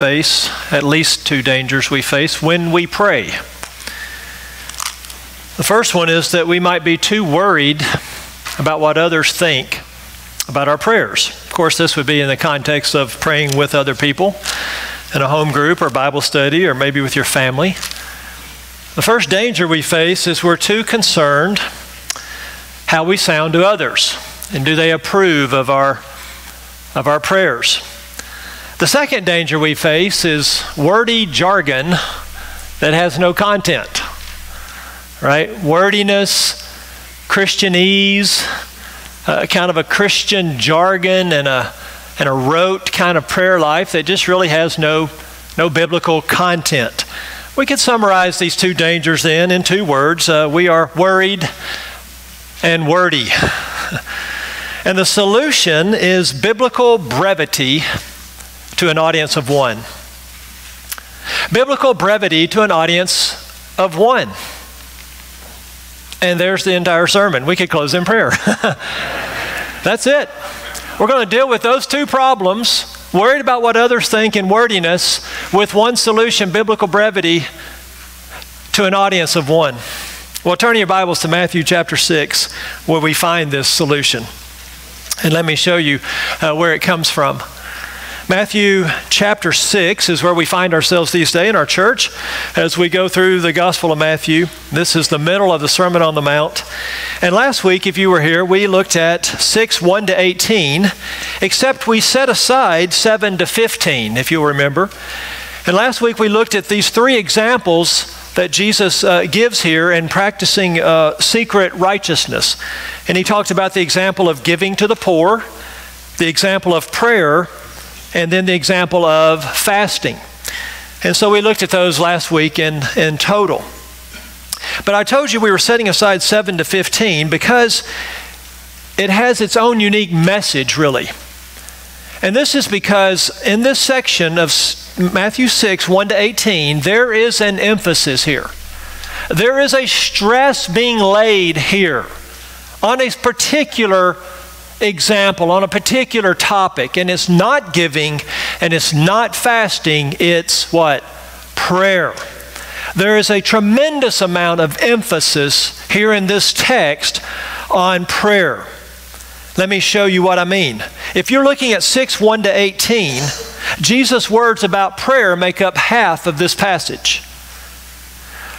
face, at least two dangers we face when we pray. The first one is that we might be too worried about what others think about our prayers. Of course, this would be in the context of praying with other people in a home group or Bible study or maybe with your family. The first danger we face is we're too concerned how we sound to others and do they approve of our of our prayers. The second danger we face is wordy jargon that has no content. Right? Wordiness, Christianese, uh, kind of a Christian jargon and a and a rote kind of prayer life that just really has no no biblical content. We could summarize these two dangers then in two words. Uh, we are worried and wordy. and the solution is biblical brevity to an audience of one. Biblical brevity to an audience of one. And there's the entire sermon. We could close in prayer. That's it. We're going to deal with those two problems worried about what others think and wordiness with one solution biblical brevity to an audience of one. Well, turn your Bibles to Matthew chapter 6, where we find this solution. And let me show you uh, where it comes from. Matthew chapter 6 is where we find ourselves these days in our church as we go through the Gospel of Matthew. This is the middle of the Sermon on the Mount. And last week, if you were here, we looked at 6 1 to 18, except we set aside 7 to 15, if you'll remember. And last week, we looked at these three examples that Jesus uh, gives here in practicing uh, secret righteousness. And he talked about the example of giving to the poor, the example of prayer, and then the example of fasting. And so we looked at those last week in, in total. But I told you we were setting aside 7 to 15 because it has its own unique message, really. And this is because in this section of Matthew 6, 1 to 18, there is an emphasis here. There is a stress being laid here on a particular example on a particular topic, and it's not giving and it's not fasting, it's what? Prayer. There is a tremendous amount of emphasis here in this text on prayer. Let me show you what I mean. If you're looking at 6 1 to 18, Jesus' words about prayer make up half of this passage.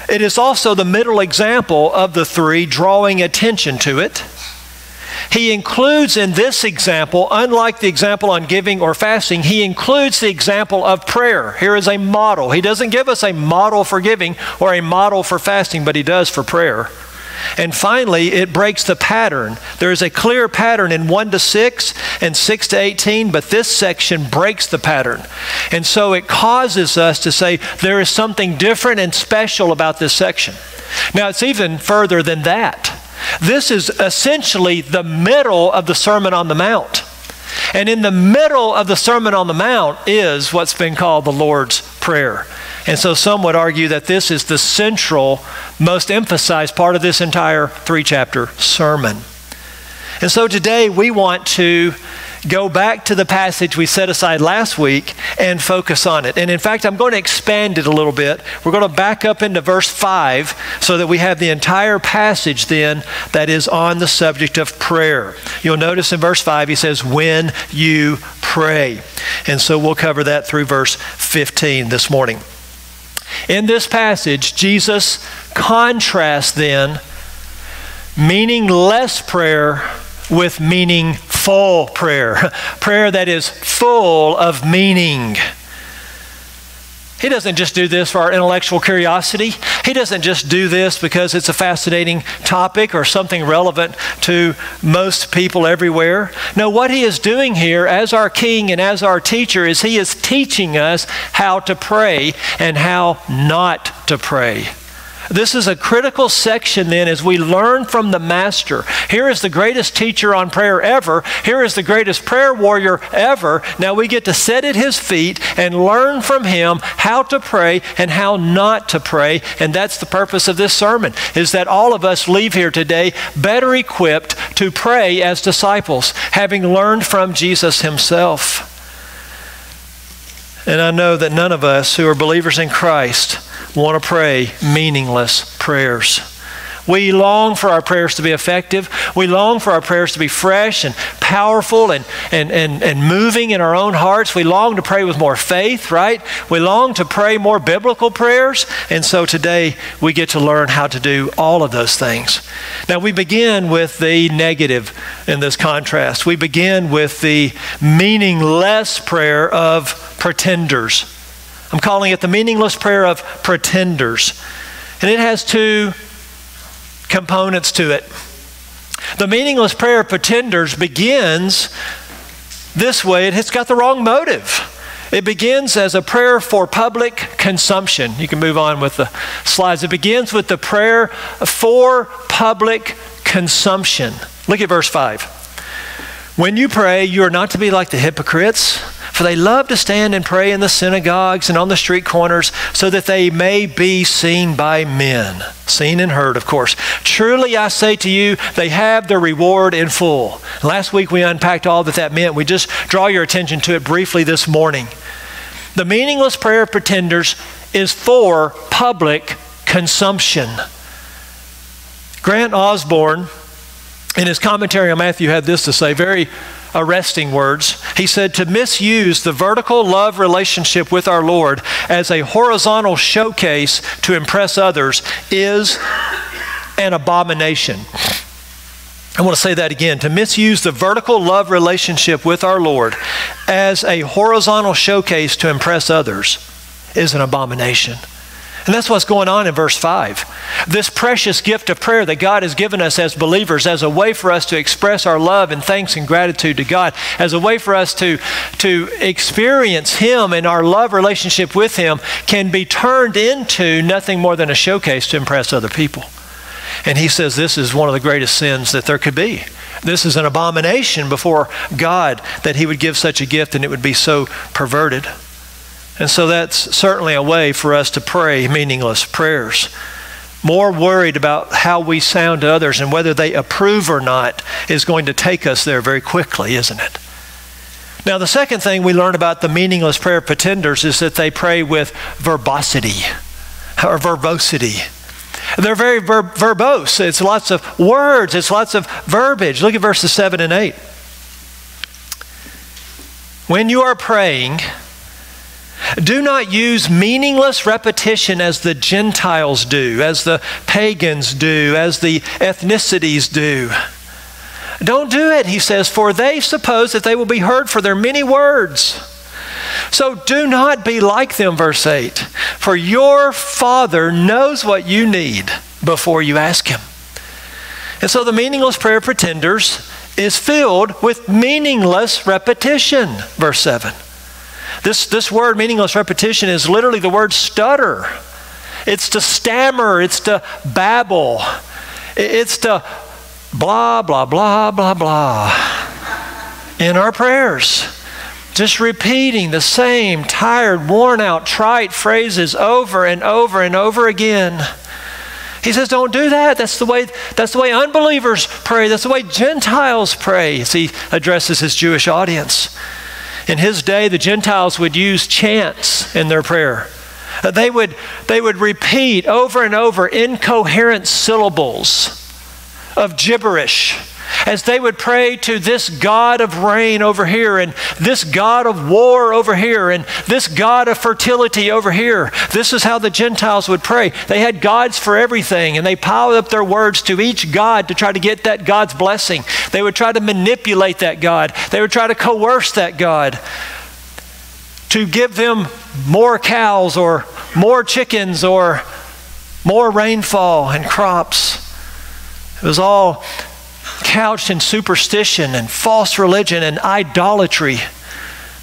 It is also the middle example of the three, drawing attention to it. He includes in this example, unlike the example on giving or fasting, he includes the example of prayer. Here is a model. He doesn't give us a model for giving or a model for fasting, but he does for prayer. And finally, it breaks the pattern. There is a clear pattern in 1 to 6 and 6 to 18, but this section breaks the pattern. And so it causes us to say there is something different and special about this section. Now, it's even further than that. This is essentially the middle of the Sermon on the Mount. And in the middle of the Sermon on the Mount is what's been called the Lord's Prayer. And so some would argue that this is the central, most emphasized part of this entire three chapter sermon. And so today we want to go back to the passage we set aside last week and focus on it. And in fact, I'm going to expand it a little bit. We're going to back up into verse 5 so that we have the entire passage then that is on the subject of prayer. You'll notice in verse 5 he says, When you pray. And so we'll cover that through verse 15 this morning. In this passage, Jesus contrasts then meaningless prayer with meaningful prayer. Prayer that is full of meaning. He doesn't just do this for our intellectual curiosity. He doesn't just do this because it's a fascinating topic or something relevant to most people everywhere. No, what he is doing here as our king and as our teacher is he is teaching us how to pray and how not to pray. This is a critical section then as we learn from the Master. Here is the greatest teacher on prayer ever. Here is the greatest prayer warrior ever. Now we get to sit at his feet and learn from him how to pray and how not to pray. And that's the purpose of this sermon, is that all of us leave here today better equipped to pray as disciples, having learned from Jesus himself. And I know that none of us who are believers in Christ want to pray meaningless prayers. We long for our prayers to be effective. We long for our prayers to be fresh and powerful and, and, and, and moving in our own hearts. We long to pray with more faith, right? We long to pray more biblical prayers. And so today we get to learn how to do all of those things. Now we begin with the negative in this contrast. We begin with the meaningless prayer of pretenders. I'm calling it the meaningless prayer of pretenders. And it has two components to it. The meaningless prayer of pretenders begins this way, it's got the wrong motive. It begins as a prayer for public consumption. You can move on with the slides. It begins with the prayer for public consumption. Look at verse 5. When you pray, you are not to be like the hypocrites for they love to stand and pray in the synagogues and on the street corners so that they may be seen by men. Seen and heard, of course. Truly I say to you, they have their reward in full. Last week we unpacked all that that meant. We just draw your attention to it briefly this morning. The meaningless prayer of pretenders is for public consumption. Grant Osborne, in his commentary on Matthew, had this to say very arresting words. He said, To misuse the vertical love relationship with our Lord as a horizontal showcase to impress others is an abomination. I want to say that again. To misuse the vertical love relationship with our Lord as a horizontal showcase to impress others is an abomination. And that's what's going on in verse 5. This precious gift of prayer that God has given us as believers as a way for us to express our love and thanks and gratitude to God, as a way for us to, to experience Him and our love relationship with Him, can be turned into nothing more than a showcase to impress other people. And He says this is one of the greatest sins that there could be. This is an abomination before God that He would give such a gift and it would be so perverted. And so that's certainly a way for us to pray meaningless prayers. More worried about how we sound to others and whether they approve or not is going to take us there very quickly, isn't it? Now, the second thing we learn about the meaningless prayer pretenders is that they pray with verbosity or verbosity. They're very ver- verbose. It's lots of words, it's lots of verbiage. Look at verses 7 and 8. When you are praying, do not use meaningless repetition as the Gentiles do, as the pagans do, as the ethnicities do. Don't do it, he says, for they suppose that they will be heard for their many words. So do not be like them, verse 8, for your Father knows what you need before you ask Him. And so the meaningless prayer pretenders is filled with meaningless repetition, verse 7. This, this word, meaningless repetition, is literally the word stutter. It's to stammer, it's to babble, it's to blah, blah, blah, blah, blah in our prayers. Just repeating the same tired, worn out, trite phrases over and over and over again. He says, Don't do that. That's the way, that's the way unbelievers pray. That's the way Gentiles pray as he addresses his Jewish audience. In his day, the Gentiles would use chants in their prayer. Uh, they would, they would repeat over and over incoherent syllables of gibberish as they would pray to this God of rain over here, and this God of war over here, and this God of fertility over here. This is how the Gentiles would pray. They had gods for everything, and they piled up their words to each God to try to get that God's blessing. They would try to manipulate that God, they would try to coerce that God to give them more cows or more chickens or more rainfall and crops. It was all couched in superstition and false religion and idolatry.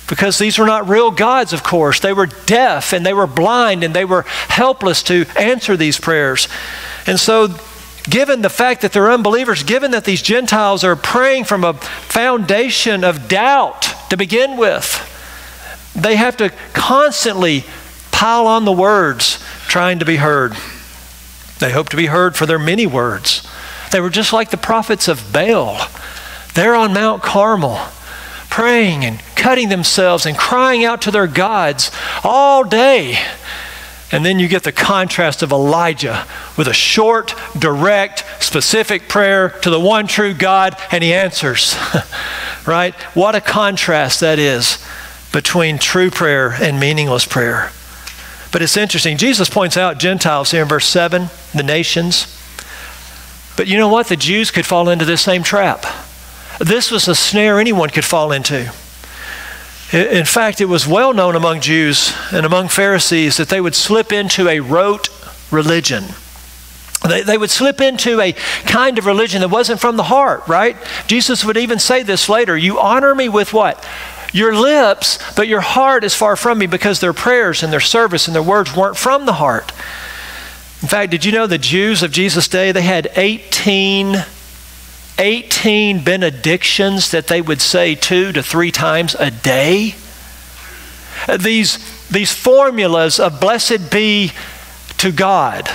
Because these were not real gods, of course. They were deaf and they were blind and they were helpless to answer these prayers. And so, given the fact that they're unbelievers, given that these Gentiles are praying from a foundation of doubt to begin with, they have to constantly pile on the words trying to be heard. They hope to be heard for their many words. They were just like the prophets of Baal. They're on Mount Carmel praying and cutting themselves and crying out to their gods all day. And then you get the contrast of Elijah with a short, direct, specific prayer to the one true God, and he answers. right? What a contrast that is between true prayer and meaningless prayer. But it's interesting. Jesus points out Gentiles here in verse 7, the nations. But you know what? The Jews could fall into this same trap. This was a snare anyone could fall into. In fact, it was well known among Jews and among Pharisees that they would slip into a rote religion. They, they would slip into a kind of religion that wasn't from the heart, right? Jesus would even say this later You honor me with what? Your lips, but your heart is far from me because their prayers and their service and their words weren't from the heart. In fact, did you know the Jews of Jesus' day, they had 18 18 benedictions that they would say two to three times a day. These, these formulas of blessed be to God.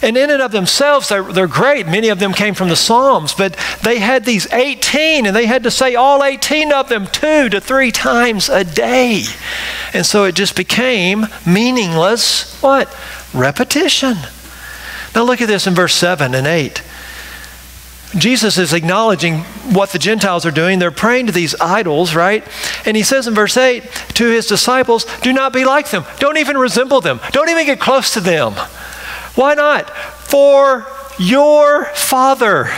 And in and of themselves, they're, they're great. Many of them came from the Psalms, but they had these 18, and they had to say all 18 of them two to three times a day. And so it just became meaningless what? Repetition. Now look at this in verse 7 and 8. Jesus is acknowledging what the Gentiles are doing. They're praying to these idols, right? And he says in verse 8 to his disciples, Do not be like them. Don't even resemble them. Don't even get close to them. Why not? For your Father.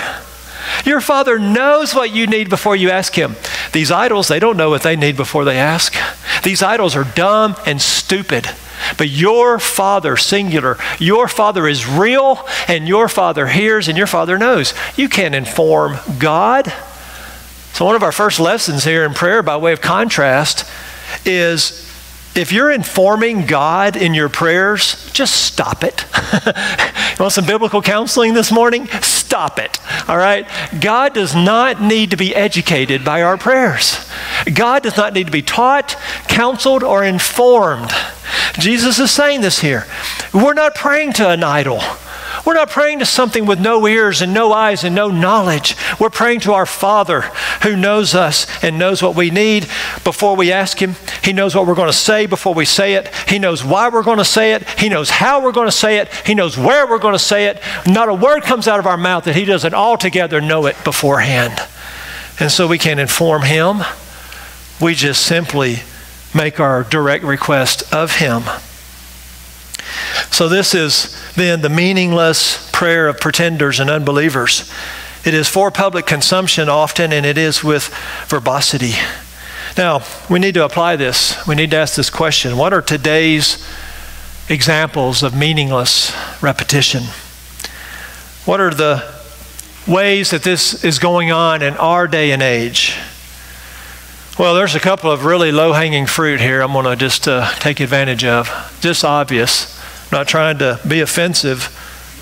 Your Father knows what you need before you ask Him. These idols, they don't know what they need before they ask. These idols are dumb and stupid. But your Father, singular, your Father is real, and your Father hears, and your Father knows. You can't inform God. So, one of our first lessons here in prayer, by way of contrast, is if you're informing God in your prayers, just stop it. you want some biblical counseling this morning? Stop it. All right? God does not need to be educated by our prayers. God does not need to be taught, counseled, or informed. Jesus is saying this here. We're not praying to an idol. We're not praying to something with no ears and no eyes and no knowledge. We're praying to our Father who knows us and knows what we need before we ask Him. He knows what we're going to say before we say it. He knows why we're going to say it. He knows how we're going to say it. He knows where we're going to say it. Not a word comes out of our mouth that He doesn't altogether know it beforehand. And so we can inform Him. We just simply make our direct request of Him. So, this is then the meaningless prayer of pretenders and unbelievers. It is for public consumption often, and it is with verbosity. Now, we need to apply this. We need to ask this question What are today's examples of meaningless repetition? What are the ways that this is going on in our day and age? Well, there's a couple of really low hanging fruit here I'm going to just uh, take advantage of. Just obvious. I'm not trying to be offensive,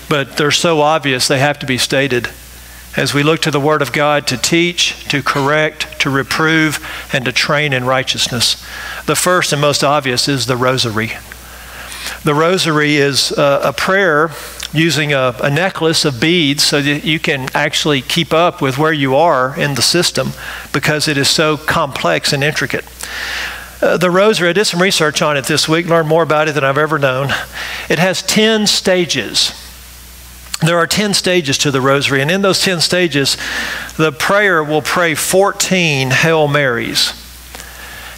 but they're so obvious they have to be stated. As we look to the Word of God to teach, to correct, to reprove, and to train in righteousness. The first and most obvious is the rosary. The rosary is a, a prayer using a, a, necklace of beads so that you can actually keep up with where you are in the system because it is so complex and intricate. Uh, the rosary, I did some research on it this week, learned more about it than I've ever known. It has 10 stages. There are 10 stages to the rosary, and in those 10 stages, the prayer will pray 14 Hail Marys.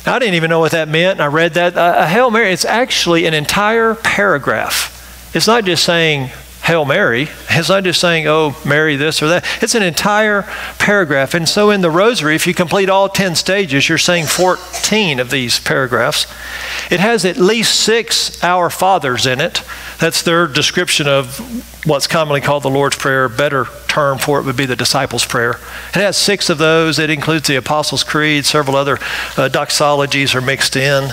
Now, I didn't even know what that meant. I read that. Uh, a Hail Mary, it's actually an entire paragraph. It's not just saying Hail Mary. It's not just saying, oh, Mary this or that. It's an entire paragraph. And so in the rosary, if you complete all 10 stages, you're saying 14 of these paragraphs. It has at least six Our Fathers in it. That's their description of what's commonly called the Lord's Prayer. Better term for it would be the Disciples' Prayer. It has six of those. It includes the Apostles' Creed. Several other uh, doxologies are mixed in.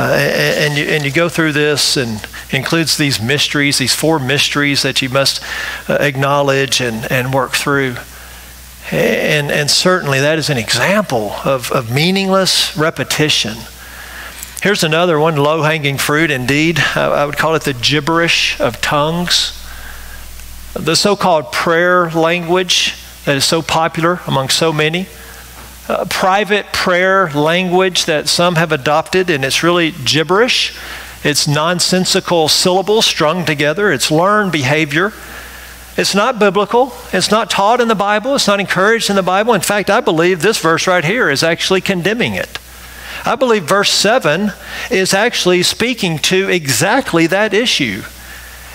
Uh, and, you, and you go through this and includes these mysteries, these four mysteries that you must uh, acknowledge and, and work through. And, and certainly that is an example of, of meaningless repetition. Here's another one low hanging fruit, indeed. I, I would call it the gibberish of tongues. The so called prayer language that is so popular among so many. Uh, private prayer language that some have adopted, and it's really gibberish. It's nonsensical syllables strung together. It's learned behavior. It's not biblical. It's not taught in the Bible. It's not encouraged in the Bible. In fact, I believe this verse right here is actually condemning it. I believe verse 7 is actually speaking to exactly that issue.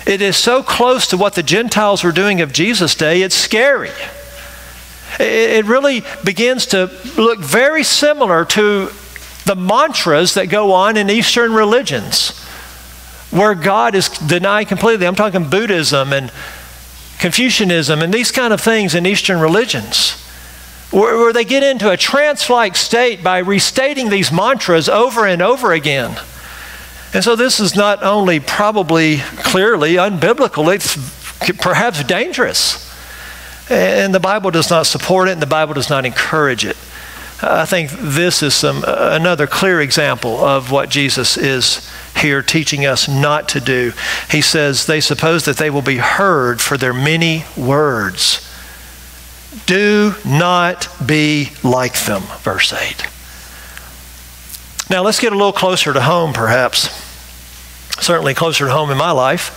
It is so close to what the Gentiles were doing of Jesus' day, it's scary. It really begins to look very similar to the mantras that go on in Eastern religions, where God is denied completely. I'm talking Buddhism and Confucianism and these kind of things in Eastern religions, where, where they get into a trance like state by restating these mantras over and over again. And so this is not only probably clearly unbiblical, it's perhaps dangerous. And the Bible does not support it, and the Bible does not encourage it. I think this is some, uh, another clear example of what Jesus is here teaching us not to do. He says, They suppose that they will be heard for their many words. Do not be like them, verse 8. Now let's get a little closer to home, perhaps. Certainly closer to home in my life.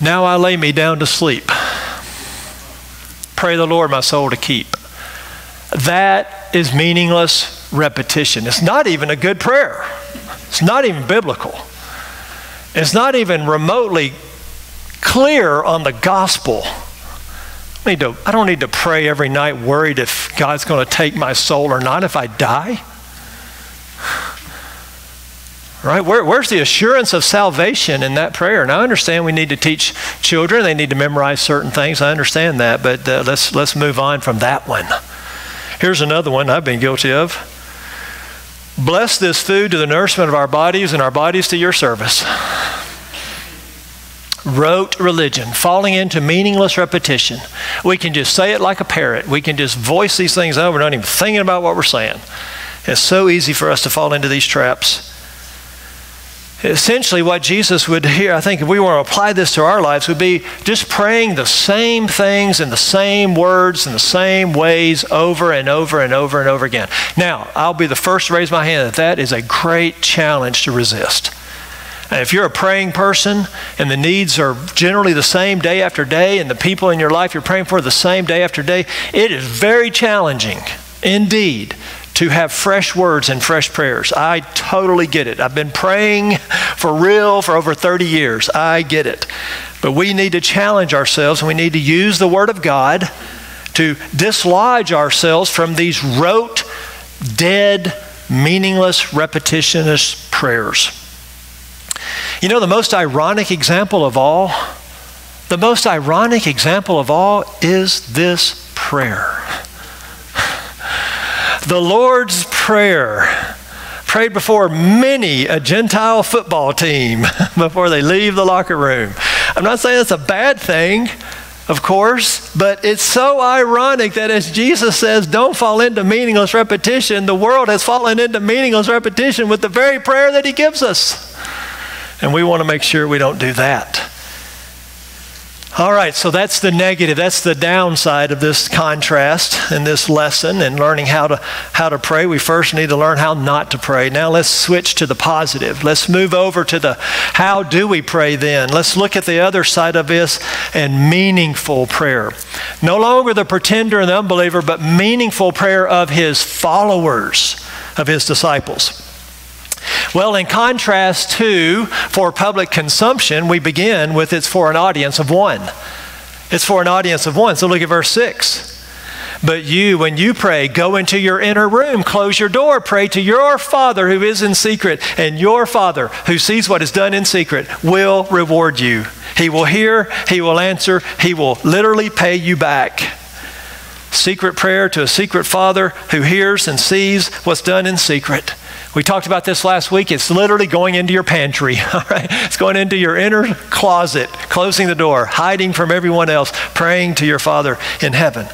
Now I lay me down to sleep. Pray the Lord my soul to keep. That is meaningless repetition. It's not even a good prayer. It's not even biblical. It's not even remotely clear on the gospel. I, need to, I don't need to pray every night worried if God's going to take my soul or not if I die. Right? Where, where's the assurance of salvation in that prayer? And I understand we need to teach children, they need to memorize certain things. I understand that, but uh, let's, let's move on from that one. Here's another one I've been guilty of. Bless this food to the nourishment of our bodies and our bodies to your service. Rote religion, falling into meaningless repetition. We can just say it like a parrot. We can just voice these things over, not even thinking about what we're saying. It's so easy for us to fall into these traps essentially what Jesus would hear, I think if we want to apply this to our lives, would be just praying the same things in the same words in the same ways over and over and over and over again. Now, I'll be the first to raise my hand that that is a great challenge to resist. And if you're a praying person and the needs are generally the same day after day, and the people in your life you're praying for the same day after day, it is very challenging indeed to have fresh words and fresh prayers. I totally get it. I've been praying for real for over 30 years. I get it. But we need to challenge ourselves and we need to use the Word of God to dislodge ourselves from these rote, dead, meaningless, repetitionist prayers. You know, the most ironic example of all, the most ironic example of all is this prayer. The Lord's Prayer, prayed before many a Gentile football team before they leave the locker room. I'm not saying that's a bad thing, of course, but it's so ironic that as Jesus says, don't fall into meaningless repetition, the world has fallen into meaningless repetition with the very prayer that He gives us. And we want to make sure we don't do that. All right, so that's the negative. That's the downside of this contrast in this lesson and learning how to how to pray. We first need to learn how not to pray. Now let's switch to the positive. Let's move over to the how do we pray then? Let's look at the other side of this and meaningful prayer. No longer the pretender and the unbeliever, but meaningful prayer of his followers, of his disciples. Well, in contrast to for public consumption, we begin with it's for an audience of one. It's for an audience of one. So look at verse 6. But you, when you pray, go into your inner room, close your door, pray to your Father who is in secret, and your Father who sees what is done in secret will reward you. He will hear, He will answer, He will literally pay you back. Secret prayer to a secret Father who hears and sees what's done in secret. We talked about this last week. It's literally going into your pantry, all right? It's going into your inner closet, closing the door, hiding from everyone else, praying to your Father in heaven.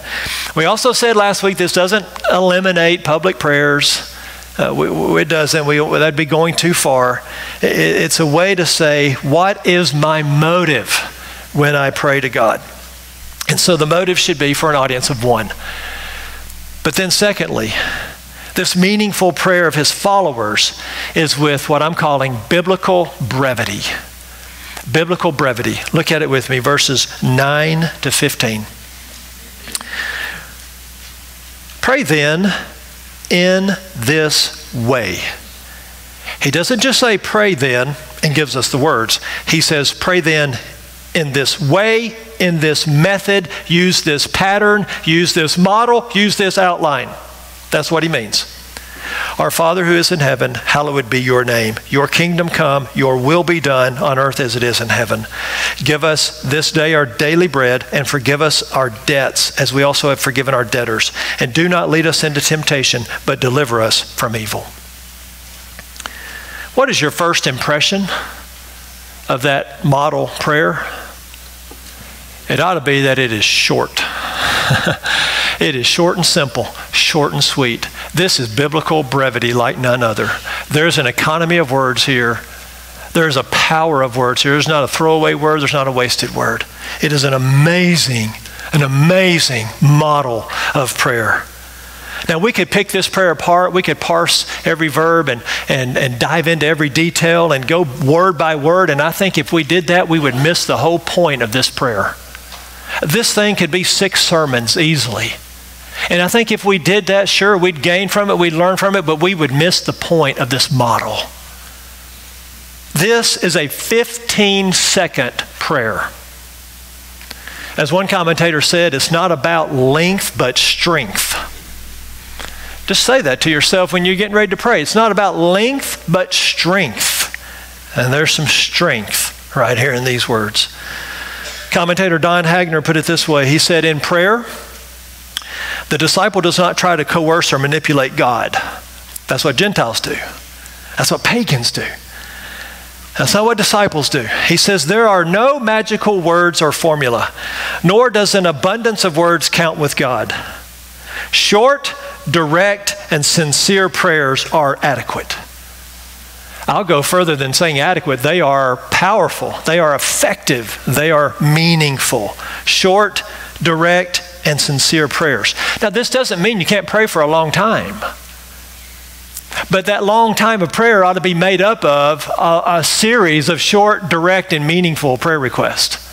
We also said last week this doesn't eliminate public prayers. Uh, we, it doesn't. We, that'd be going too far. It, it's a way to say, what is my motive when I pray to God? And so the motive should be for an audience of one. But then, secondly, this meaningful prayer of his followers is with what I'm calling biblical brevity. Biblical brevity. Look at it with me, verses 9 to 15. Pray then in this way. He doesn't just say pray then and gives us the words. He says pray then in this way, in this method, use this pattern, use this model, use this outline. That's what he means. Our Father who is in heaven, hallowed be your name. Your kingdom come, your will be done on earth as it is in heaven. Give us this day our daily bread and forgive us our debts as we also have forgiven our debtors. And do not lead us into temptation, but deliver us from evil. What is your first impression of that model prayer? It ought to be that it is short. it is short and simple, short and sweet. This is biblical brevity like none other. There's an economy of words here. There's a power of words here. There's not a throwaway word, there's not a wasted word. It is an amazing, an amazing model of prayer. Now, we could pick this prayer apart. We could parse every verb and, and, and dive into every detail and go word by word. And I think if we did that, we would miss the whole point of this prayer. This thing could be six sermons easily. And I think if we did that, sure, we'd gain from it, we'd learn from it, but we would miss the point of this model. This is a 15 second prayer. As one commentator said, it's not about length, but strength. Just say that to yourself when you're getting ready to pray. It's not about length, but strength. And there's some strength right here in these words. Commentator Don Hagner put it this way He said, In prayer, the disciple does not try to coerce or manipulate God. That's what Gentiles do, that's what pagans do. That's not what disciples do. He says there are no magical words or formula, nor does an abundance of words count with God. Short, direct, and sincere prayers are adequate. I'll go further than saying adequate. They are powerful, they are effective, they are meaningful. Short, direct, and sincere prayers. Now, this doesn't mean you can't pray for a long time. But that long time of prayer ought to be made up of a, a series of short, direct, and meaningful prayer requests.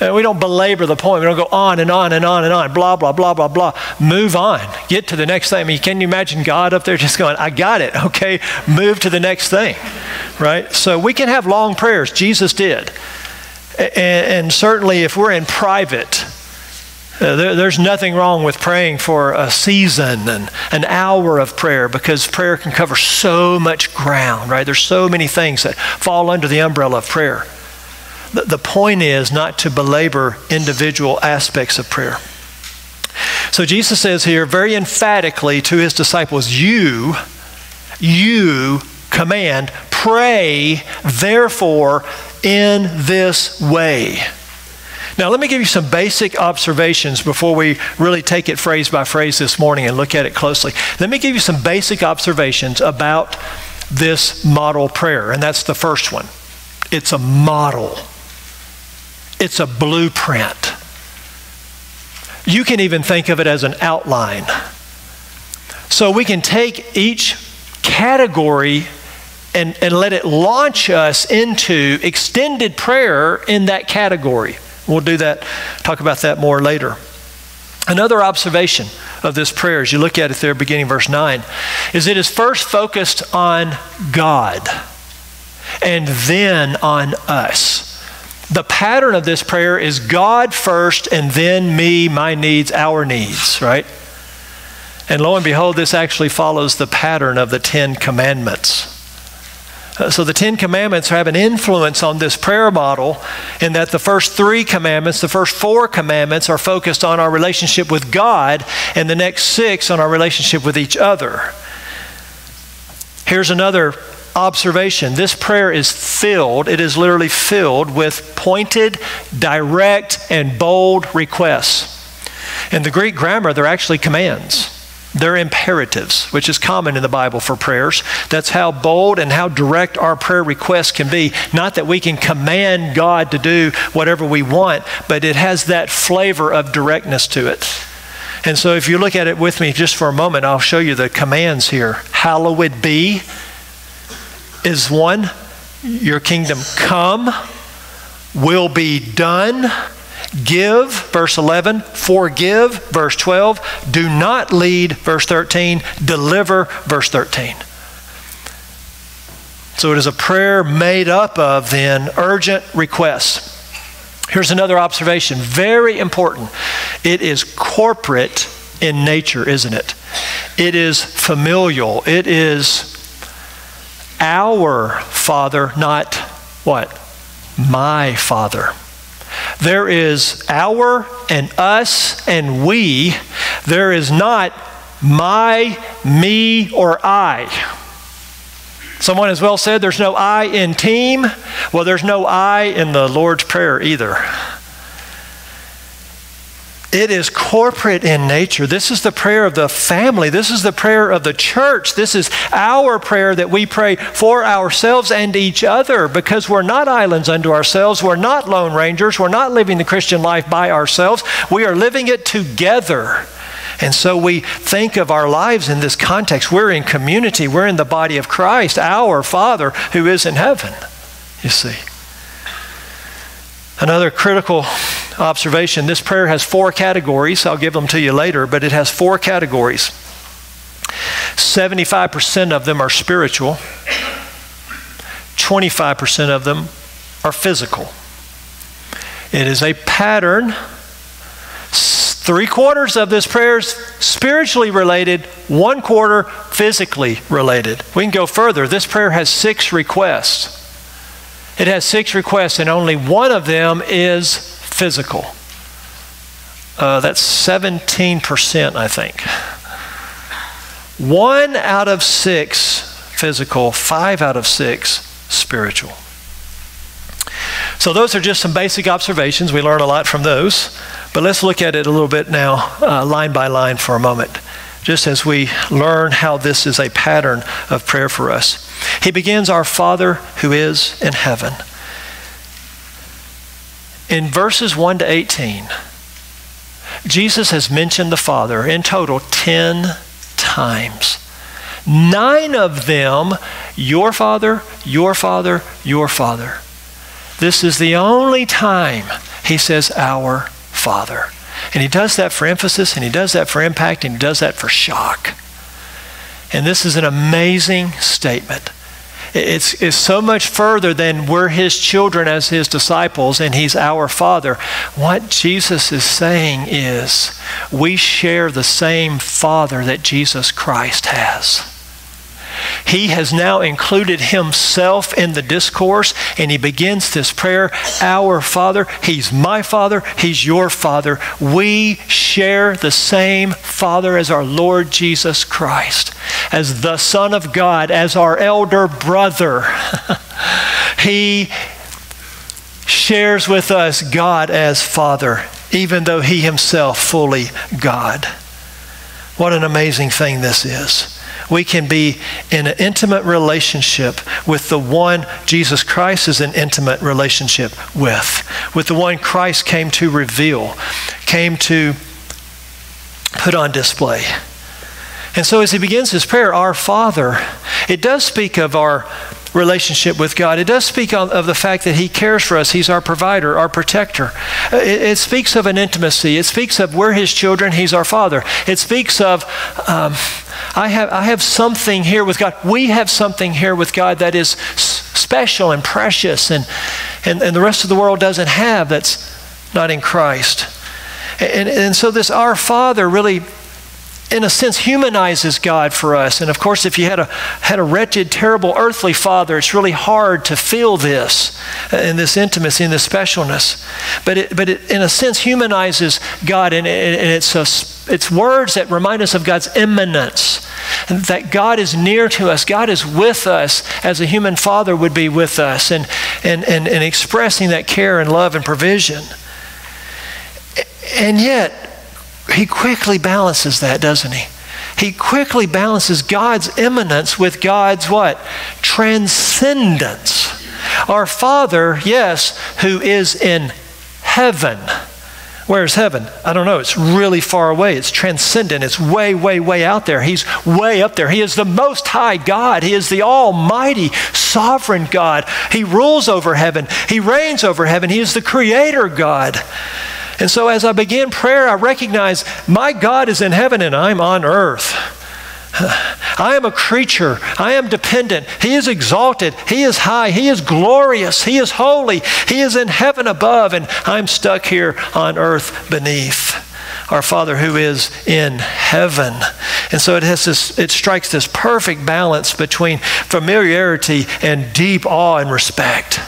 And we don't belabor the point. We don't go on and on and on and on, blah, blah, blah, blah, blah. Move on. Get to the next thing. I mean, can you imagine God up there just going, I got it, okay? Move to the next thing, right? So we can have long prayers. Jesus did. And, and certainly if we're in private, uh, there, there's nothing wrong with praying for a season and an hour of prayer because prayer can cover so much ground, right? There's so many things that fall under the umbrella of prayer. The, the point is not to belabor individual aspects of prayer. So Jesus says here very emphatically to his disciples, You, you command, pray therefore in this way. Now, let me give you some basic observations before we really take it phrase by phrase this morning and look at it closely. Let me give you some basic observations about this model prayer, and that's the first one. It's a model, it's a blueprint. You can even think of it as an outline. So we can take each category and, and let it launch us into extended prayer in that category. We'll do that, talk about that more later. Another observation of this prayer, as you look at it there, beginning verse 9, is it is first focused on God and then on us. The pattern of this prayer is God first and then me, my needs, our needs, right? And lo and behold, this actually follows the pattern of the Ten Commandments. Uh, so the Ten Commandments have an influence on this prayer model in that the first three commandments, the first four commandments, are focused on our relationship with God, and the next six on our relationship with each other. Here's another observation this prayer is filled, it is literally filled with pointed, direct, and bold requests. In the Greek grammar, they're actually commands. They're imperatives, which is common in the Bible for prayers. That's how bold and how direct our prayer requests can be. Not that we can command God to do whatever we want, but it has that flavor of directness to it. And so if you look at it with me just for a moment, I'll show you the commands here. Hallowed be is one. Your kingdom come, will be done. Give, verse 11. Forgive, verse 12. Do not lead, verse 13. Deliver, verse 13. So it is a prayer made up of then urgent requests. Here's another observation, very important. It is corporate in nature, isn't it? It is familial. It is our Father, not what? My Father. There is our and us and we. There is not my, me, or I. Someone has well said there's no I in team. Well, there's no I in the Lord's Prayer either. It is corporate in nature. This is the prayer of the family. This is the prayer of the church. This is our prayer that we pray for ourselves and each other because we're not islands unto ourselves. We're not lone rangers. We're not living the Christian life by ourselves. We are living it together. And so we think of our lives in this context. We're in community, we're in the body of Christ, our Father who is in heaven, you see. Another critical observation this prayer has four categories. I'll give them to you later, but it has four categories. 75% of them are spiritual, 25% of them are physical. It is a pattern Three quarters of this prayer is spiritually related, one quarter physically related. We can go further. This prayer has six requests. It has six requests, and only one of them is physical. Uh, that's 17%, I think. One out of six physical, five out of six spiritual. So, those are just some basic observations. We learn a lot from those. But let's look at it a little bit now, uh, line by line, for a moment, just as we learn how this is a pattern of prayer for us. He begins, Our Father who is in heaven. In verses 1 to 18, Jesus has mentioned the Father in total 10 times. Nine of them, your Father, your Father, your Father. This is the only time he says, Our Father. And he does that for emphasis, and he does that for impact, and he does that for shock. And this is an amazing statement. It's, it's so much further than we're his children as his disciples and he's our father. What Jesus is saying is we share the same father that Jesus Christ has. He has now included himself in the discourse, and he begins this prayer Our Father, He's my Father, He's your Father. We share the same Father as our Lord Jesus Christ, as the Son of God, as our elder brother. he shares with us God as Father, even though He Himself fully God. What an amazing thing this is we can be in an intimate relationship with the one Jesus Christ is in intimate relationship with, with the one Christ came to reveal, came to put on display. And so as he begins his prayer, Our Father, it does speak of our relationship with God. It does speak of the fact that He cares for us. He's our provider, our protector. It, it speaks of an intimacy. It speaks of we're His children, He's our Father. It speaks of um, I have, I have something here with God. We have something here with God that is special and precious, and, and, and the rest of the world doesn't have that's not in Christ. And, and so, this Our Father really in a sense humanizes God for us. And of course, if you had a had a wretched, terrible earthly father, it's really hard to feel this in uh, this intimacy and this specialness. But it, but it, in a sense, humanizes God, and, and it's a, it's words that remind us of God's immanence, that God is near to us, God is with us as a human father would be with us, and and and, and expressing that care and love and provision. And yet, he quickly balances that, doesn't he? He quickly balances God's immanence with God's what? Transcendence. Our Father, yes, who is in heaven. Where's heaven? I don't know. It's really far away. It's transcendent. It's way, way, way out there. He's way up there. He is the most high God. He is the almighty, sovereign God. He rules over heaven. He reigns over heaven. He is the creator God. And so as I begin prayer, I recognize my God is in heaven and I'm on earth. I am a creature. I am dependent. He is exalted. He is high. He is glorious. He is holy. He is in heaven above, and I'm stuck here on earth beneath. Our Father who is in heaven. And so it has this, it strikes this perfect balance between familiarity and deep awe and respect.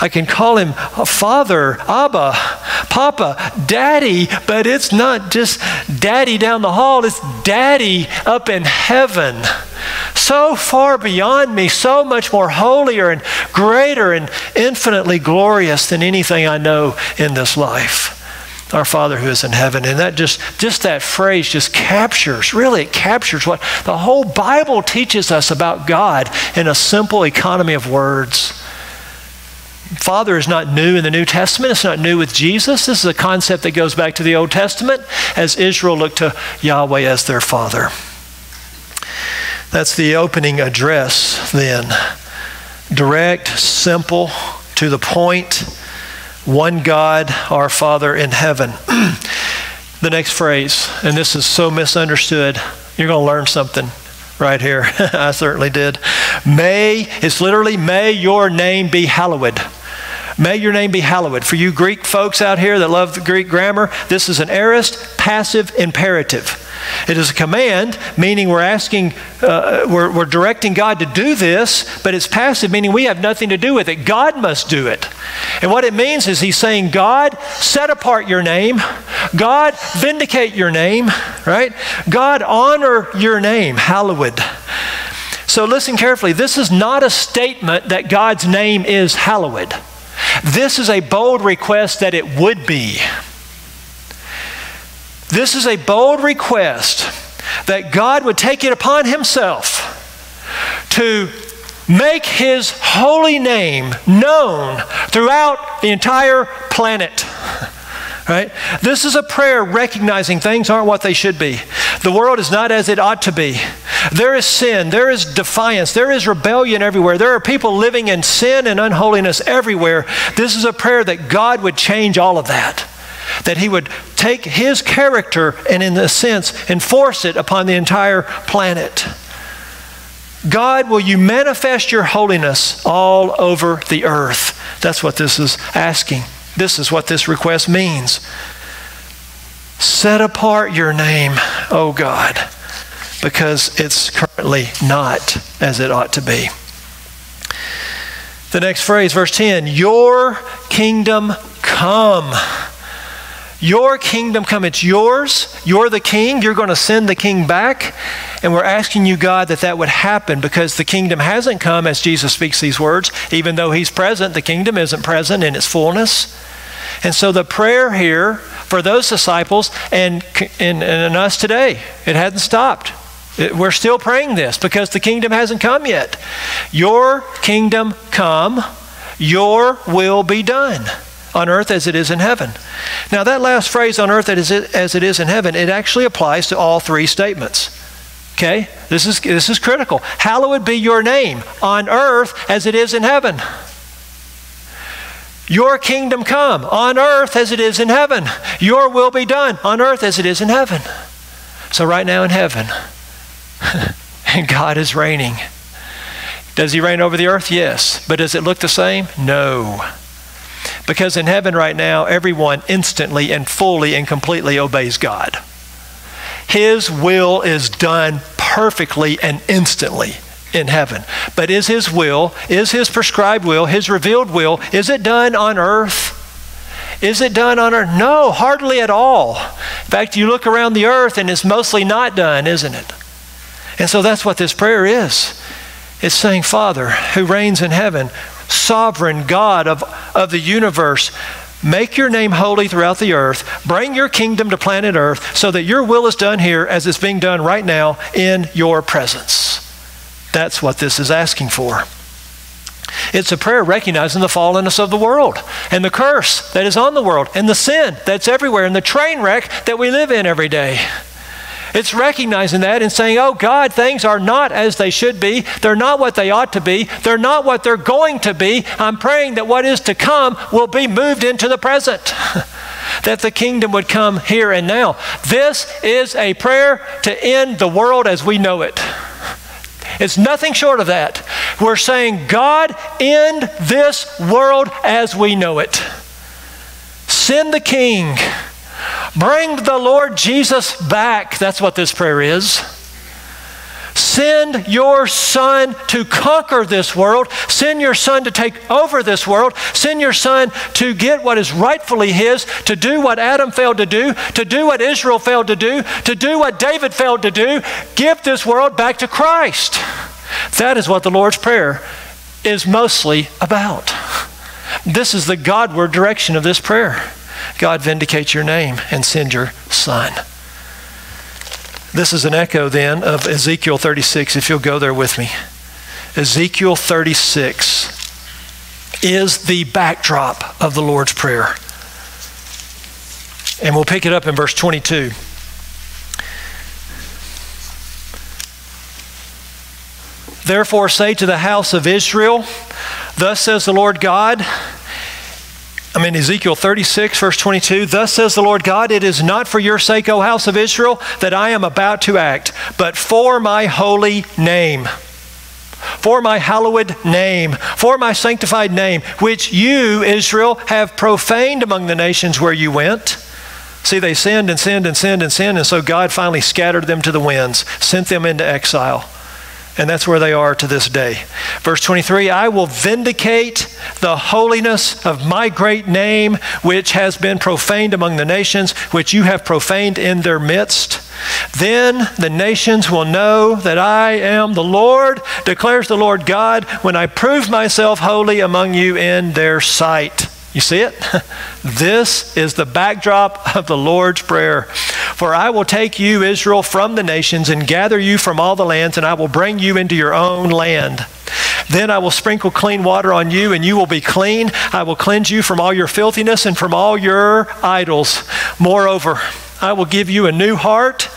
I can call him Father, Abba, Papa, Daddy, but it's not just Daddy down the hall, it's Daddy up in heaven. So far beyond me, so much more holier and greater and infinitely glorious than anything I know in this life. Our father who is in heaven. And that just just that phrase just captures really it captures what the whole bible teaches us about god in a simple economy of words Father is not new in the New Testament. It's not new with Jesus. This is a concept that goes back to the Old Testament as Israel looked to Yahweh as their Father. That's the opening address then. Direct, simple, to the point. One God, our Father in heaven. the next phrase, and this is so misunderstood, you're going to learn something right here. I certainly did. May, it's literally, may your name be hallowed. May your name be hallowed. For you Greek folks out here that love the Greek grammar, this is an aorist passive imperative. It is a command, meaning we're asking, uh, we're, we're directing God to do this, but it's passive, meaning we have nothing to do with it. God must do it. And what it means is He's saying, God, set apart your name. God, vindicate your name, right? God, honor your name, hallowed. So listen carefully. This is not a statement that God's name is hallowed. This is a bold request that it would be. This is a bold request that God would take it upon Himself to make His holy name known throughout the entire planet. Right? This is a prayer recognizing things aren't what they should be. The world is not as it ought to be. There is sin, there is defiance, there is rebellion everywhere. There are people living in sin and unholiness everywhere. This is a prayer that God would change all of that. That He would take His character and, in a sense, enforce it upon the entire planet. God, will you manifest your holiness all over the earth? That's what this is asking. This is what this request means. Set apart your name, O God, because it's currently not as it ought to be. The next phrase, verse 10 Your kingdom come. Your kingdom come. It's yours. You're the king. You're going to send the king back. And we're asking you, God, that that would happen because the kingdom hasn't come as Jesus speaks these words. Even though he's present, the kingdom isn't present in its fullness. And so the prayer here for those disciples and, and, and us today, it hadn't stopped. It, we're still praying this because the kingdom hasn't come yet. Your kingdom come, your will be done on earth as it is in heaven. Now, that last phrase, on earth as it is in heaven, it actually applies to all three statements. Okay? This is, this is critical. Hallowed be your name on earth as it is in heaven. Your kingdom come on earth as it is in heaven. Your will be done on earth as it is in heaven. So, right now in heaven, and God is reigning. Does he reign over the earth? Yes. But does it look the same? No. Because in heaven right now, everyone instantly and fully and completely obeys God. His will is done perfectly and instantly in heaven. But is His will, is His prescribed will, His revealed will, is it done on earth? Is it done on earth? No, hardly at all. In fact, you look around the earth and it's mostly not done, isn't it? And so that's what this prayer is. It's saying, Father, who reigns in heaven, sovereign God of, of the universe, make your name holy throughout the earth. Bring your kingdom to planet earth so that your will is done here as it's being done right now in your presence. That's what this is asking for. It's a prayer recognizing the fallenness of the world and the curse that is on the world and the sin that's everywhere and the train wreck that we live in every day. It's recognizing that and saying, Oh God, things are not as they should be. They're not what they ought to be. They're not what they're going to be. I'm praying that what is to come will be moved into the present. that the kingdom would come here and now. This is a prayer to end the world as we know it. It's nothing short of that. We're saying, God, end this world as we know it. Send the King. Bring the Lord Jesus back. That's what this prayer is. Send your son to conquer this world. Send your son to take over this world. Send your son to get what is rightfully his, to do what Adam failed to do, to do what Israel failed to do, to do what David failed to do. Give this world back to Christ. That is what the Lord's Prayer is mostly about. This is the Godward direction of this prayer. God, vindicate your name and send your son. This is an echo then of Ezekiel 36, if you'll go there with me. Ezekiel 36 is the backdrop of the Lord's Prayer. And we'll pick it up in verse 22. Therefore, say to the house of Israel, Thus says the Lord God, I mean, Ezekiel 36, verse 22, Thus says the Lord God, It is not for your sake, O house of Israel, that I am about to act, but for my holy name, for my hallowed name, for my sanctified name, which you, Israel, have profaned among the nations where you went. See, they sinned and sinned and sinned and sinned, and so God finally scattered them to the winds, sent them into exile. And that's where they are to this day. Verse 23 I will vindicate the holiness of my great name, which has been profaned among the nations, which you have profaned in their midst. Then the nations will know that I am the Lord, declares the Lord God, when I prove myself holy among you in their sight. You see it? This is the backdrop of the Lord's Prayer. For I will take you, Israel, from the nations and gather you from all the lands, and I will bring you into your own land. Then I will sprinkle clean water on you, and you will be clean. I will cleanse you from all your filthiness and from all your idols. Moreover, I will give you a new heart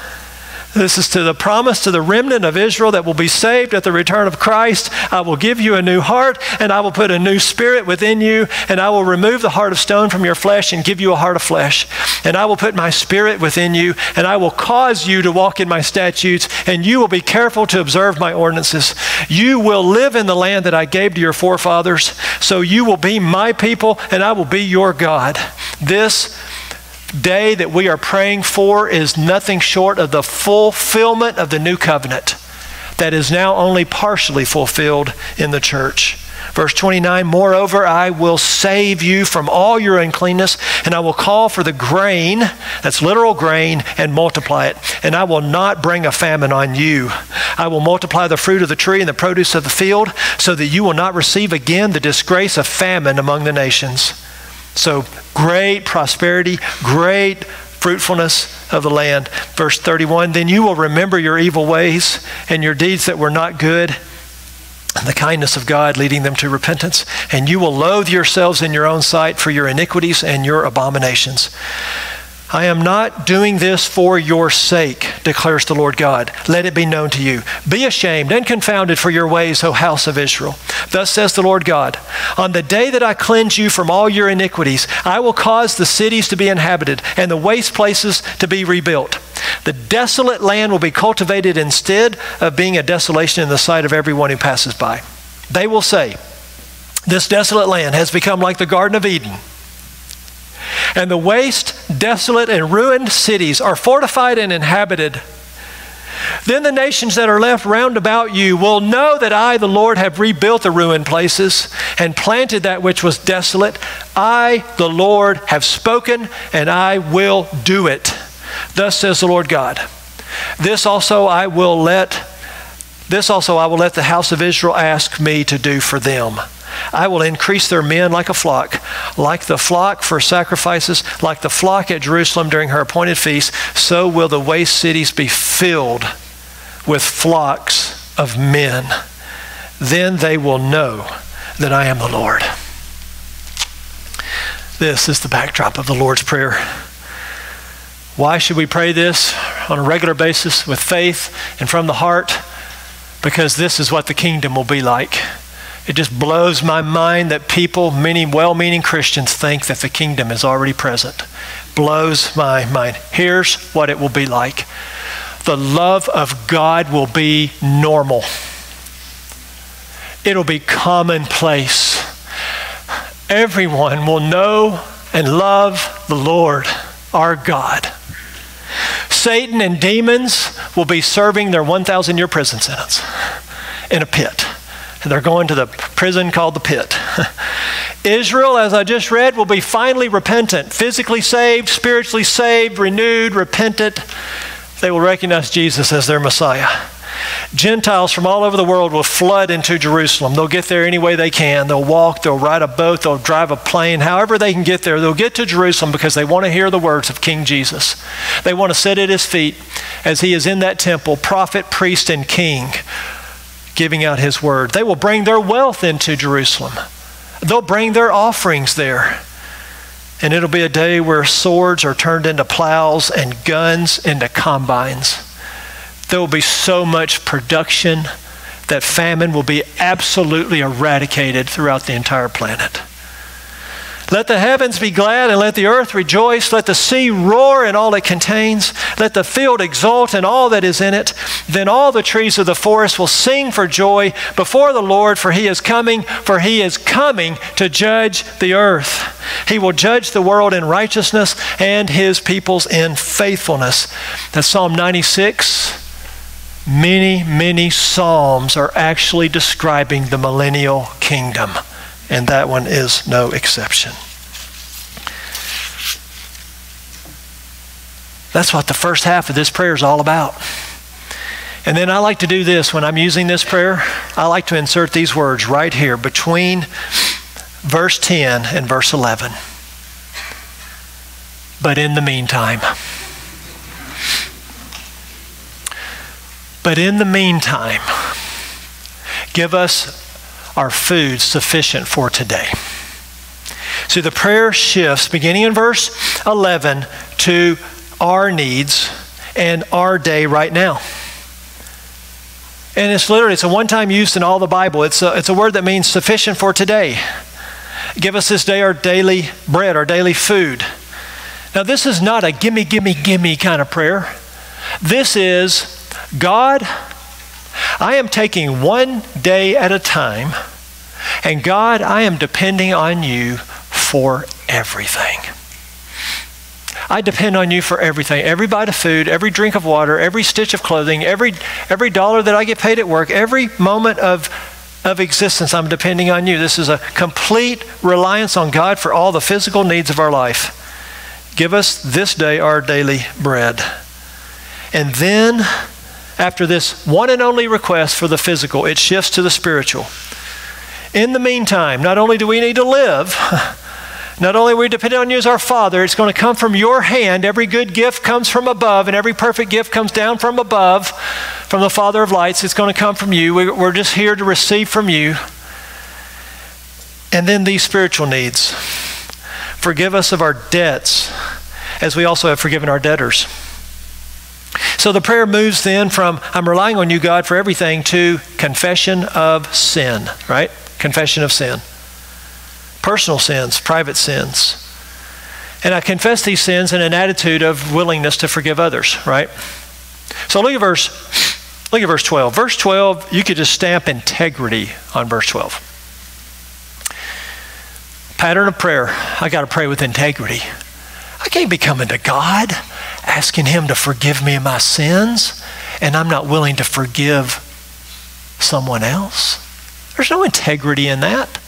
this is to the promise to the remnant of Israel that will be saved at the return of Christ. I will give you a new heart, and I will put a new spirit within you, and I will remove the heart of stone from your flesh and give you a heart of flesh. And I will put my spirit within you, and I will cause you to walk in my statutes, and you will be careful to observe my ordinances. You will live in the land that I gave to your forefathers, so you will be my people, and I will be your God. This day that we are praying for is nothing short of the fulfillment of the new covenant that is now only partially fulfilled in the church. Verse 29 Moreover, I will save you from all your uncleanness, and I will call for the grain, that's literal grain, and multiply it. And I will not bring a famine on you. I will multiply the fruit of the tree and the produce of the field, so that you will not receive again the disgrace of famine among the nations. So great prosperity, great fruitfulness of the land. Verse 31 Then you will remember your evil ways and your deeds that were not good, and the kindness of God leading them to repentance. And you will loathe yourselves in your own sight for your iniquities and your abominations. I am not doing this for your sake, declares the Lord God. Let it be known to you. Be ashamed and confounded for your ways, O house of Israel. Thus says the Lord God On the day that I cleanse you from all your iniquities, I will cause the cities to be inhabited and the waste places to be rebuilt. The desolate land will be cultivated instead of being a desolation in the sight of everyone who passes by. They will say, This desolate land has become like the Garden of Eden and the waste, desolate, and ruined cities are fortified and inhabited. Then the nations that are left round about you will know that I, the Lord, have rebuilt the ruined places and planted that which was desolate. I, the Lord, have spoken, and I will do it. Thus says the Lord God. This also I will let this also I will let the house of Israel ask me to do for them. I will increase their men like a flock, like the flock for sacrifices, like the flock at Jerusalem during her appointed feast, so will the waste cities be filled with flocks of men. Then they will know that I am the Lord. This is the backdrop of the Lord's Prayer. Why should we pray this on a regular basis with faith and from the heart? Because this is what the kingdom will be like. It just blows my mind that people, many well meaning Christians, think that the kingdom is already present. Blows my mind. Here's what it will be like the love of God will be normal, it'll be commonplace. Everyone will know and love the Lord our God. Satan and demons will be serving their 1,000 year prison sentence in a pit. They're going to the prison called the pit. Israel, as I just read, will be finally repentant, physically saved, spiritually saved, renewed, repentant. They will recognize Jesus as their Messiah. Gentiles from all over the world will flood into Jerusalem. They'll get there any way they can. They'll walk, they'll ride a boat, they'll drive a plane, however they can get there. They'll get to Jerusalem because they want to hear the words of King Jesus. They want to sit at his feet as he is in that temple, prophet, priest, and king, giving out his word. They will bring their wealth into Jerusalem. They'll bring their offerings there. And it'll be a day where swords are turned into plows and guns into combines. There will be so much production that famine will be absolutely eradicated throughout the entire planet. Let the heavens be glad and let the earth rejoice. Let the sea roar and all it contains. Let the field exult and all that is in it. Then all the trees of the forest will sing for joy before the Lord, for he is coming, for he is coming to judge the earth. He will judge the world in righteousness and his peoples in faithfulness. That's Psalm 96. Many, many Psalms are actually describing the millennial kingdom and that one is no exception. That's what the first half of this prayer is all about. And then I like to do this when I'm using this prayer. I like to insert these words right here between verse 10 and verse 11. But in the meantime, but in the meantime, give us our food sufficient for today. So the prayer shifts beginning in verse 11 to our needs and our day right now. And it's literally, it's a one time use in all the Bible. It's a, it's a word that means sufficient for today. Give us this day our daily bread, our daily food. Now, this is not a gimme, gimme, gimme kind of prayer. This is God, I am taking one day at a time, and God, I am depending on you for everything. I depend on you for everything. Every bite of food, every drink of water, every stitch of clothing, every, every dollar that I get paid at work, every moment of, of existence, I'm depending on you. This is a complete reliance on God for all the physical needs of our life. Give us this day our daily bread. And then after this one and only request for the physical, it shifts to the spiritual. In the meantime, not only do we need to live, not only are we dependent on you as our Father, it's going to come from your hand. Every good gift comes from above, and every perfect gift comes down from above, from the Father of lights. It's going to come from you. We're just here to receive from you. And then these spiritual needs. Forgive us of our debts, as we also have forgiven our debtors. So the prayer moves then from I'm relying on you, God, for everything to confession of sin, right? Confession of sin. Personal sins, private sins. And I confess these sins in an attitude of willingness to forgive others, right? So look at verse look at verse 12. Verse 12, you could just stamp integrity on verse 12. Pattern of prayer. I got to pray with integrity. I can't be coming to God asking Him to forgive me my sins, and I'm not willing to forgive someone else. There's no integrity in that.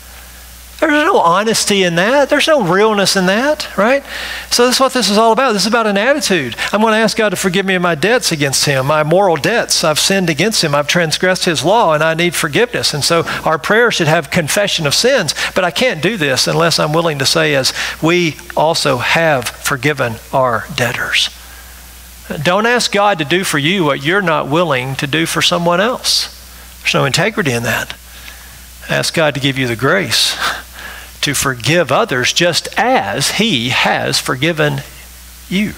There's no honesty in that. There's no realness in that, right? So that's what this is all about. This is about an attitude. I'm going to ask God to forgive me of my debts against Him, my moral debts. I've sinned against Him. I've transgressed His law, and I need forgiveness. And so our prayer should have confession of sins. But I can't do this unless I'm willing to say, as we also have forgiven our debtors. Don't ask God to do for you what you're not willing to do for someone else. There's no integrity in that. Ask God to give you the grace to forgive others just as He has forgiven you.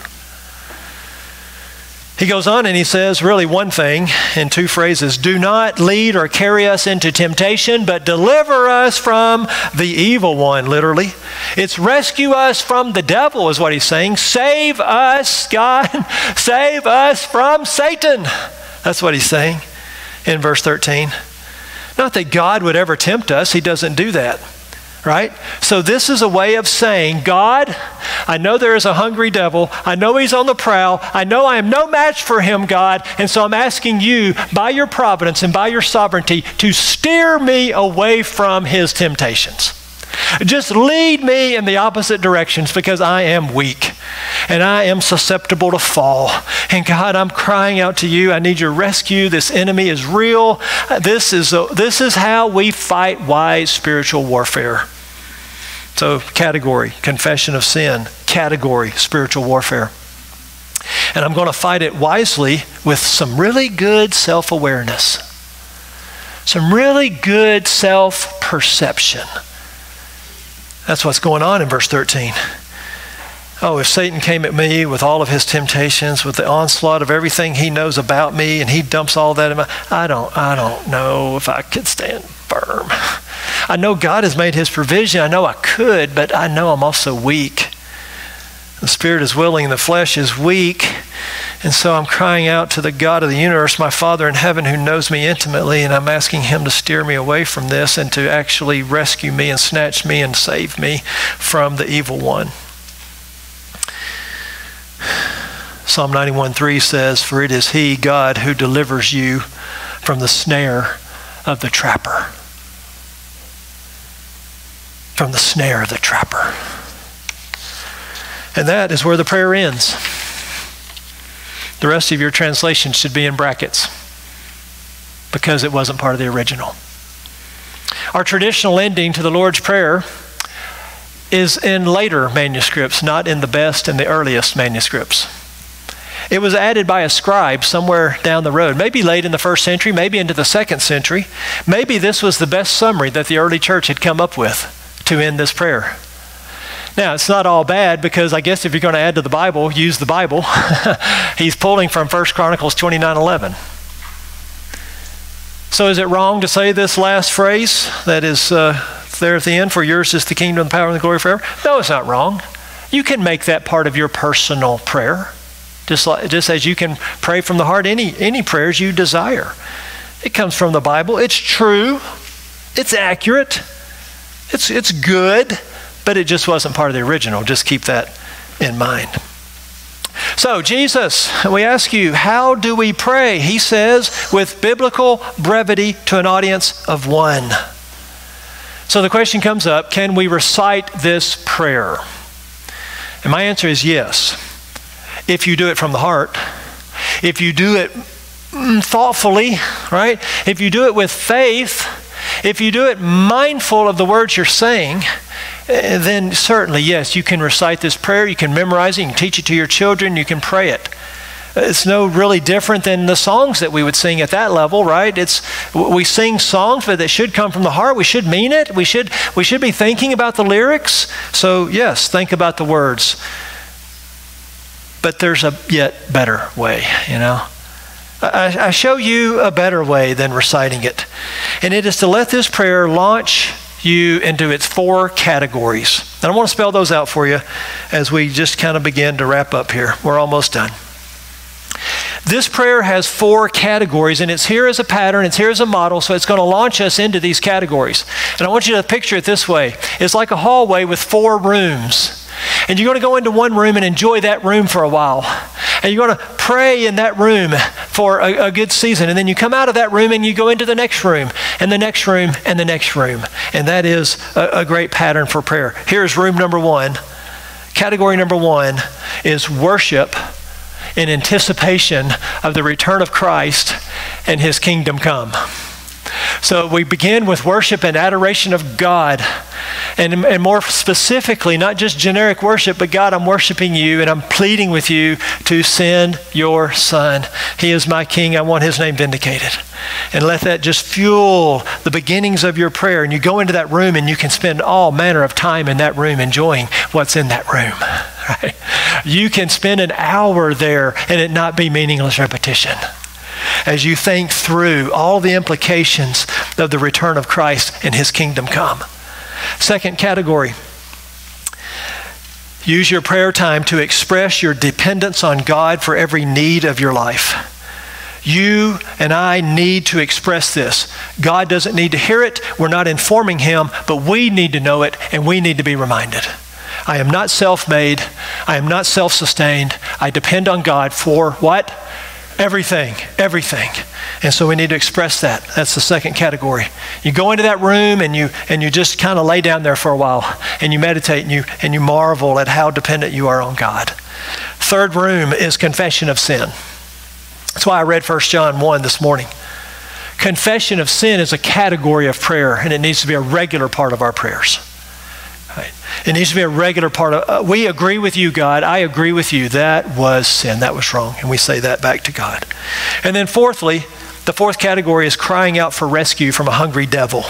He goes on and he says, really, one thing in two phrases do not lead or carry us into temptation, but deliver us from the evil one, literally. It's rescue us from the devil, is what he's saying. Save us, God. Save us from Satan. That's what he's saying in verse 13. Not that God would ever tempt us, he doesn't do that right? So, this is a way of saying, God, I know there is a hungry devil. I know he's on the prowl. I know I am no match for him, God. And so I'm asking you, by your providence and by your sovereignty, to steer me away from his temptations. Just lead me in the opposite directions because I am weak and I am susceptible to fall. And God, I'm crying out to you. I need your rescue. This enemy is real. This is, a, this is how we fight wise spiritual warfare. So, category, confession of sin, category, spiritual warfare. And I'm going to fight it wisely with some really good self awareness, some really good self perception. That's what's going on in verse 13. Oh, if Satan came at me with all of his temptations, with the onslaught of everything he knows about me, and he dumps all that in my, I don't, I don't know if I could stand firm. I know God has made his provision. I know I could, but I know I'm also weak. The spirit is willing, the flesh is weak. And so I'm crying out to the God of the universe, my Father in heaven, who knows me intimately, and I'm asking him to steer me away from this and to actually rescue me and snatch me and save me from the evil one. Psalm 91:3 says, For it is He, God, who delivers you from the snare of the trapper from the snare of the trapper. And that is where the prayer ends. The rest of your translation should be in brackets because it wasn't part of the original. Our traditional ending to the Lord's Prayer is in later manuscripts, not in the best and the earliest manuscripts. It was added by a scribe somewhere down the road, maybe late in the first century, maybe into the second century. Maybe this was the best summary that the early church had come up with to end this prayer. Now, it's not all bad because I guess if you're going to add to the Bible, use the Bible. He's pulling from 1 Chronicles 29 11. So, is it wrong to say this last phrase that is uh, there at the end, for yours is the kingdom, the power, and the glory forever? No, it's not wrong. You can make that part of your personal prayer, just, like, just as you can pray from the heart any, any prayers you desire. It comes from the Bible. It's true, it's accurate. It's, it's good, but it just wasn't part of the original. Just keep that in mind. So, Jesus, we ask you, how do we pray? He says, with biblical brevity to an audience of one. So the question comes up can we recite this prayer? And my answer is yes. If you do it from the heart, if you do it mm, thoughtfully, right? If you do it with faith, if you do it mindful of the words you're saying, Uh, then certainly, yes, you can recite this prayer, you can memorize it, you can teach it to your children, you can pray it. Uh, it's no really different than the songs that we would sing at that level, right? It's we sing songs, that should come from the heart. We should mean it. We should we should be thinking about the lyrics. So yes, think about the words. But there's a yet better way, you know. I, I show you a better way than reciting it. And it is to let this prayer launch you into its four categories. And I want to spell those out for you as we just kind of begin to wrap up here. We're almost done. This prayer has four categories, and it's here as a pattern, it's here as a model, so it's going to launch us into these categories. And I want you to picture it this way it's like a hallway with four rooms. And you're going to go into one room and enjoy that room for a while. And you're going to pray in that room for a, a, good season. And then you come out of that room and you go into the next room, and the next room, and the next room. And that is a, a great pattern for prayer. Here's room number one. Category number one is worship in anticipation of the return of Christ and his kingdom come. So we begin with worship and adoration of God. And, and more specifically, not just generic worship, but God, I'm worshiping you and I'm pleading with you to send your son. He is my king. I want his name vindicated. And let that just fuel the beginnings of your prayer. And you go into that room and you can spend all manner of time in that room enjoying what's in that room. Right? You can spend an hour there and it not be meaningless repetition as you think through all the implications of the return of Christ and his kingdom come. Second category use your prayer time to express your dependence on God for every need of your life. You and I need to express this. God doesn't need to hear it. We're not informing Him, but we need to know it and we need to be reminded. I am not self made. I am not self sustained. I depend on God for what? Everything, everything. And so we need to express that. That's the second category. You go into that room and you and you just kind of lay down there for a while and you meditate and you and you marvel at how dependent you are on God. Third room is confession of sin. That's why I read 1 John 1 this morning. Confession of sin is a category of prayer and it needs to be a regular part of our prayers. Right. It needs to be a regular part of. Uh, we agree with you, God. I agree with you. That was sin. That was wrong, and we say that back to God. And then, fourthly, the fourth category is crying out for rescue from a hungry devil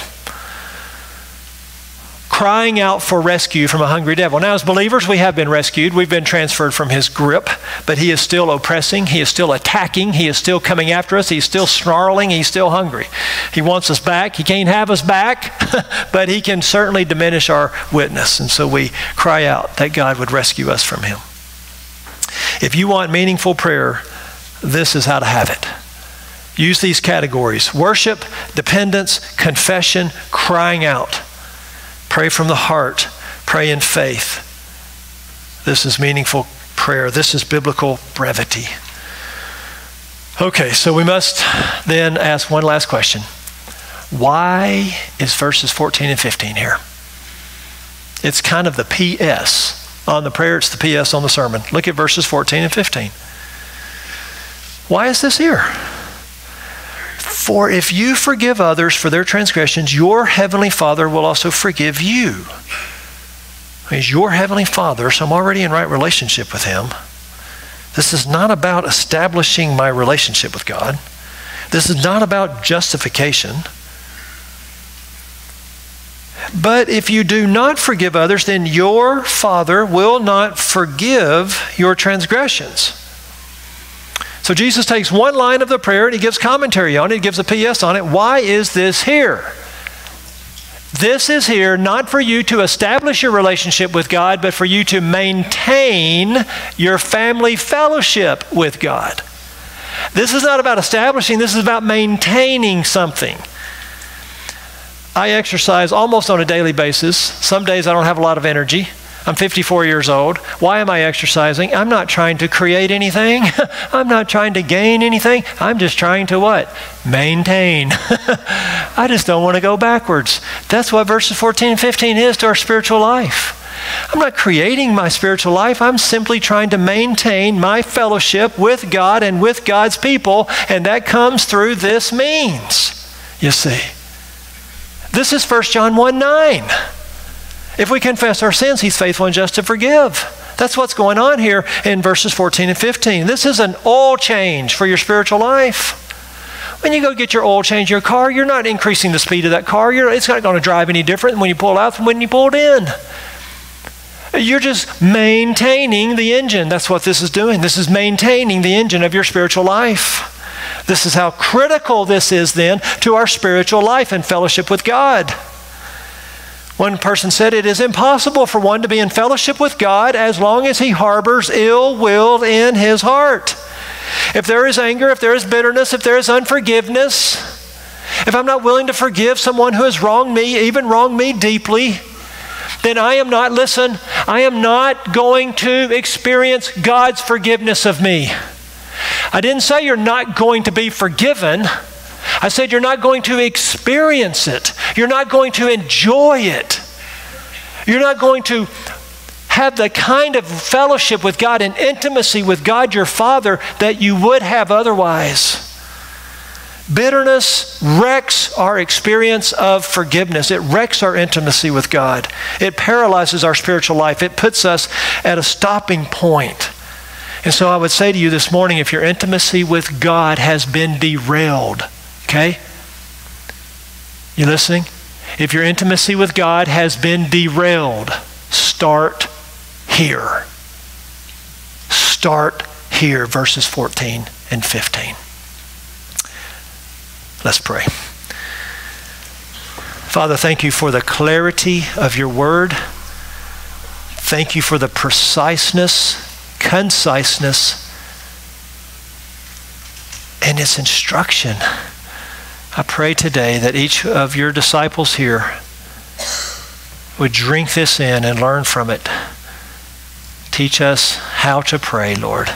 crying out for rescue from a hungry devil. Now, as believers, we have been rescued. We've been transferred from his grip, but he is still oppressing. He is still attacking. He is still coming after us. He's still snarling. He's still hungry. He wants us back. He can't have us back, but he can certainly diminish our witness. And so we cry out that God would rescue us from him. If you want meaningful prayer, this is how to have it. Use these categories worship, dependence, confession, crying out. Pray from the heart. Pray in faith. This is meaningful prayer. This is biblical brevity. Okay, so we must then ask one last question. Why is verses 14 and 15 here? It's kind of the PS on the prayer, it's the PS on the sermon. Look at verses 14 and 15. Why is this here? For if you forgive others for their transgressions, your heavenly Father will also forgive you. He's your heavenly Father, so I'm already in right relationship with Him. This is not about establishing my relationship with God. This is not about justification. But if you do not forgive others, then your Father will not forgive your transgressions. So Jesus takes one line of the prayer and he gives commentary on it, he gives a PS on it. Why is this here? This is here not for you to establish your relationship with God, but for you to maintain your family fellowship with God. This is not about establishing, this is about maintaining something. I exercise almost on a daily basis. Some days I don't have a lot of energy. I'm 54 years old. Why am I exercising? I'm not trying to create anything. I'm not trying to gain anything. I'm just trying to what? Maintain. I just don't want to go backwards. That's what verses 14 and 15 is to our spiritual life. I'm not creating my spiritual life. I'm simply trying to maintain my fellowship with God and with God's people, and that comes through this means, you see. This is 1 John 1 9. If we confess our sins, He's faithful and just to forgive. That's what's going on here in verses 14 and 15. This is an oil change for your spiritual life. When you go get your oil change your car, you're not increasing the speed of that car. You're, it's not going to drive any different when you pull out from when you pulled in. You're just maintaining the engine. That's what this is doing. This is maintaining the engine of your spiritual life. This is how critical this is then to our spiritual life and fellowship with God. One person said, It is impossible for one to be in fellowship with God as long as he harbors ill will in his heart. If there is anger, if there is bitterness, if there is unforgiveness, if I'm not willing to forgive someone who has wronged me, even wronged me deeply, then I am not, listen, I am not going to experience God's forgiveness of me. I didn't say you're not going to be forgiven. I said, You're not going to experience it. You're not going to enjoy it. You're not going to have the kind of fellowship with God and intimacy with God your Father that you would have otherwise. Bitterness wrecks our experience of forgiveness. It wrecks our intimacy with God. It paralyzes our spiritual life. It puts us at a stopping point. And so I would say to you this morning if your intimacy with God has been derailed, okay? You listening? If your intimacy with God has been derailed, start here. Start here, verses 14 and 15. Let's pray. Father, thank you for the clarity of your word. Thank you for the preciseness, conciseness, and its instruction. I pray today that each of your disciples here would drink this in and learn from it. Teach us how to pray, Lord.